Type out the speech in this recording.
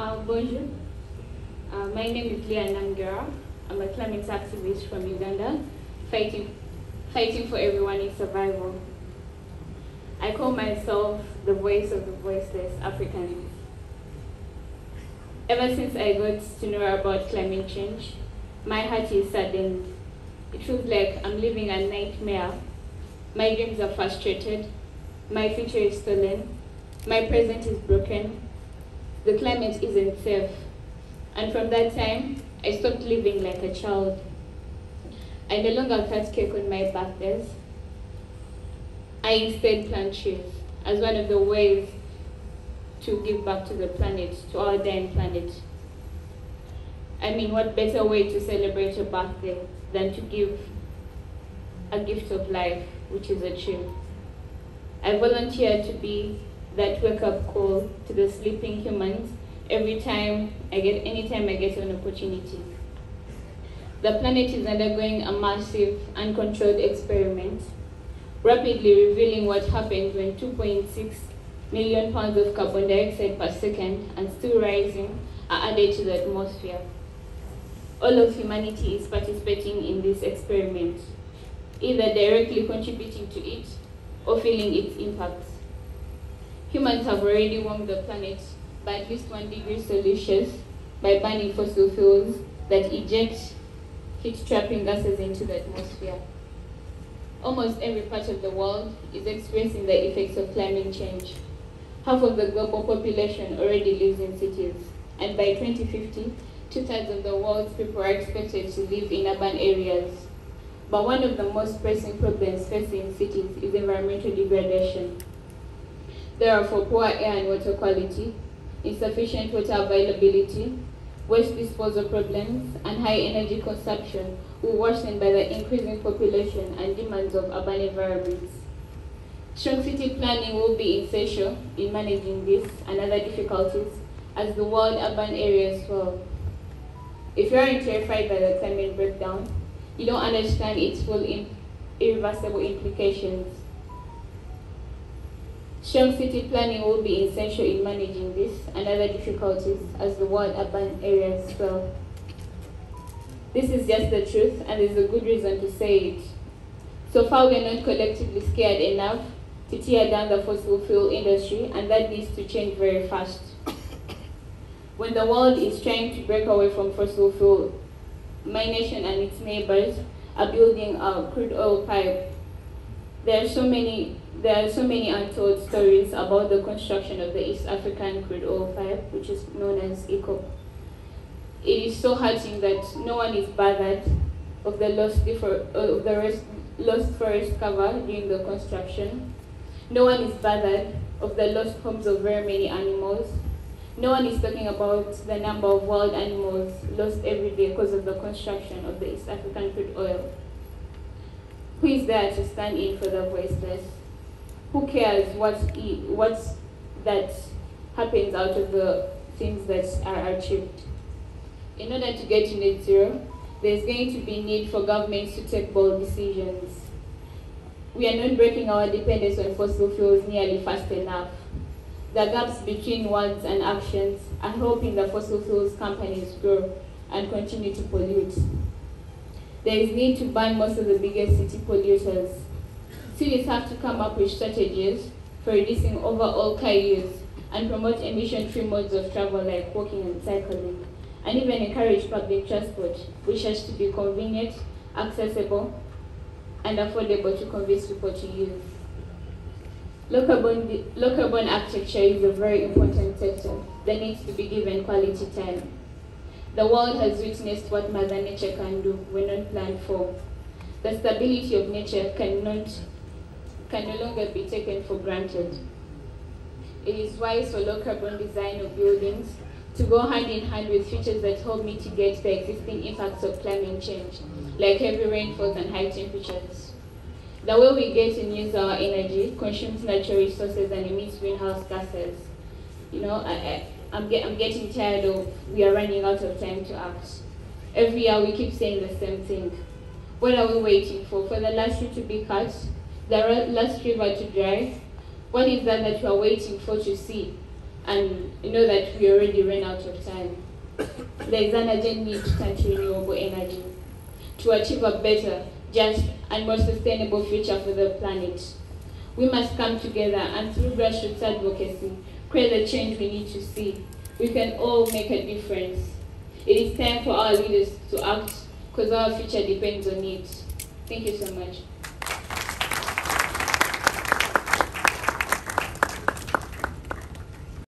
Uh, bonjour. Uh, my name is Leah Namugerwa. I'm a climate activist from Uganda, fighting, fighting for everyone in survival. I call myself the voice of the voiceless Africans. Ever since I got to know about climate change, my heart is saddened. It feels like I'm living a nightmare. My dreams are frustrated. My future is stolen. My present is broken. The climate isn't safe. And from that time, I stopped living like a child. I no longer cut cake on my birthdays. I instead plant trees as one of the ways to give back to the planet, to our dying planet. I mean, what better way to celebrate your birthday than to give a gift of life, which is a tree? I volunteer to be that wake up call to the sleeping humans every time I get, anytime I get an opportunity. The planet is undergoing a massive, uncontrolled experiment, rapidly revealing what happens when 2.6 million pounds of carbon dioxide per second and still rising are added to the atmosphere. All of humanity is participating in this experiment, either directly contributing to it or feeling its impacts. Humans have already warmed the planet by at least one degree Celsius by burning fossil fuels that eject heat-trapping gases into the atmosphere. Almost every part of the world is experiencing the effects of climate change. Half of the global population already lives in cities, and by 2050, two-thirds of the world's people are expected to live in urban areas. But one of the most pressing problems facing cities is environmental degradation. Therefore, poor air and water quality, insufficient water availability, waste disposal problems, and high energy consumption will worsen by the increasing population and demands of urban environments. Strong city planning will be essential in managing this and other difficulties as the world urban areas swell. If you aren't terrified by the climate breakdown, you don't understand its full irreversible implications. Strong city planning will be essential in managing this and other difficulties as the world urban areas swell. This is just the truth and there's a good reason to say it. So far we are not collectively scared enough to tear down the fossil fuel industry and that needs to change very fast. When the world is trying to break away from fossil fuel, my nation and its neighbors are building a crude oil pipe. There are so many there are so many untold stories about the construction of the East African crude oil pipe, which is known as EACOP. It is so hurting that no one is bothered of the lost, of the rest, lost forest cover during the construction. No one is bothered of the lost homes of very many animals. No one is talking about the number of wild animals lost every day because of the construction of the East African crude oil. Who is there to stand in for the voiceless? Who cares what, what that happens out of the things that are achieved? In order to get to net zero, there's going to be need for governments to take bold decisions. We are not breaking our dependence on fossil fuels nearly fast enough. The gaps between words and actions are helping the fossil fuels companies grow and continue to pollute. There is need to ban most of the biggest city polluters. Cities have to come up with strategies for reducing overall car use and promote emission-free modes of travel like walking and cycling, and even encourage public transport, which has to be convenient, accessible, and affordable to convince people to use. Low carbon, low carbon architecture is a very important sector that needs to be given quality time. The world has witnessed what Mother Nature can do when not planned for. The stability of nature cannot, can no longer be taken for granted. It is wise for low carbon design of buildings to go hand in hand with features that help mitigate the existing impacts of climate change, like heavy rainfalls and high temperatures. The way we get and use our energy consumes natural resources and emits greenhouse gases. You know, I, I'm, get, I'm getting tired of we are running out of time to act. Every year we keep saying the same thing. What are we waiting for? For the last tree to be cut? The last river to dry? What is that that we are waiting for to see? and know that we already ran out of time. There is an urgent need to turn to renewable energy to achieve a better, just, and more sustainable future for the planet. We must come together and through grassroots advocacy, create the change we need to see. We can all make a difference. It is time for our leaders to act because our future depends on it. Thank you so much.